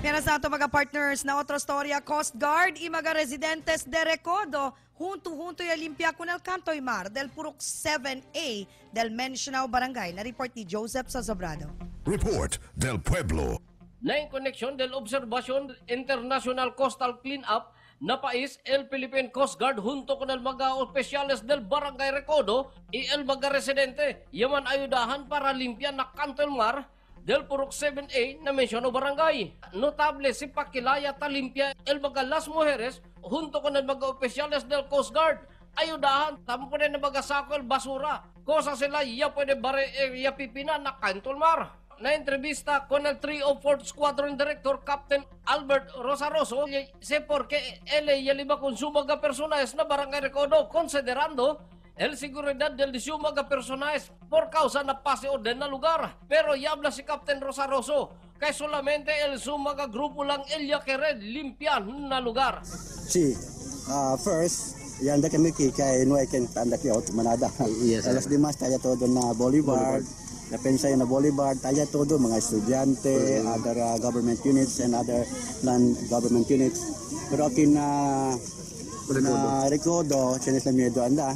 Meron sa ato mga partners na otro storya Coast Guard y mga residentes de Recodo junto-junto y limpia con el canto y mar del Purok 7A del Mencionado Barangay. Na report ni Joseph Sazobrado. Report del Pueblo. na en conexión del Observación Internacional Coastal Cleanup na país el Philippine Coast Guard junto con el mga oficiales del Barangay Recodo y el mga residente yaman ayudahan para limpiar na kanto el mar del Purok 7A na menciono barangay. Notable si Pakilaya Talimpia el mga las mujeres junto con el mga oficiales del Coast Guard ayudahan tampo na mga sako el basura. Cosa sila ya pwede bare eh, ya pipina na kanto el mar na entrevista con el 304 Squadron Director Captain Albert Rosaroso sé por qué él y el iba con su mga personajes na barangay Recodo considerando el seguridad del su mga personajes por causa na paseo de na lugar. Pero y habla si Captain Rosaroso kay solamente el su mga grupo lang ella quiere limpiar na lugar. Sí, ah, first, y anda kami kay no hay que anda aquí out manada. Yes, A las demás talla todo na Bolivar. Napensa na Bolivar, talla todo mga estudyante, other ah, government units and other non-government units. Pero akin na na Recodo, siya na miedo anda.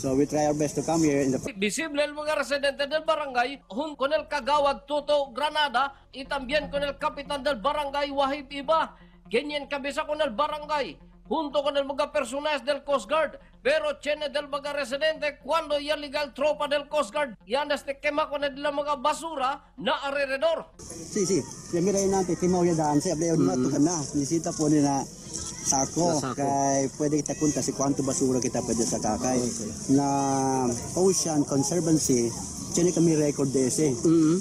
So we try our best to come here in the Visible el mga residente del barangay junto con el kagawad Toto Granada y también con el capitán del barangay Wahib Iba. Ganyan kabisa con el barangay junto con el mga personajes del Coast Guard. Pero tiene del mga residente cuando ya legal tropa del Coast Guard yan este quema con el mga basura na alrededor. Sí, sí. Yung mira yun natin, timaw yung daan siya. Ablayo na, ito na. Nisita po ni na sako. Sako. Kay pwede kita kunta si kwanto basura kita pwede sa kakay. Na Ocean Conservancy, Tiyan kami record dese.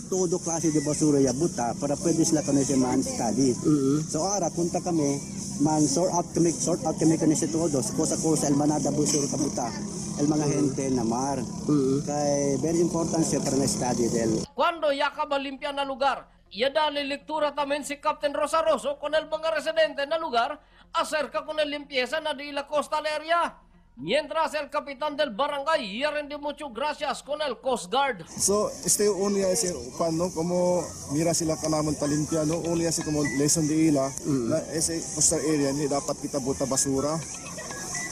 Todo klase de basura ya buta para pwede sila kami siya man study. So ara punta kami man sort out kami sort out kami kani sa todos cosa cosa el manada basura kabuta el mga gente na mar. Kay very important siya para na study del Cuando ya acaba limpiar na lugar, ya dale lectura también si Captain Rosaroso con el mga residente na lugar acerca con el limpieza na de la coastal area. Mientras el capitán del barangay ya rinde mucho gracias con el Coast Guard. So, este uno ya si cuando como mira sila kanamon talimpia no? Uno ya si como lesson de ila na ese coastal area ni dapat kita buta basura.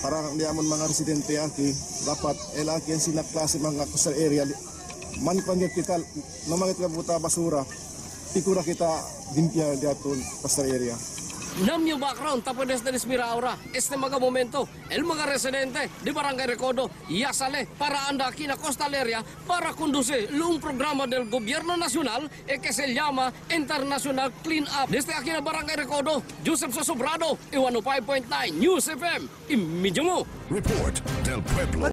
Para hindi amon mga residente aki dapat elaki sila klase mga coastal area man pangyat kita no mga kita buta basura ikura kita limpia di aton coastal area Nam yung background tapo des de Mira ahora. Este mga momento, el mga residente de Barangay Recodo ya sale para anda aquí en la coastal area para conducir un programa del gobierno nacional eh, que se llama International Clean Up. Desde aquí en Barangay Recodo, Joseph Sosobrado, 105.9 News FM, imidyo mo. Report del Pueblo.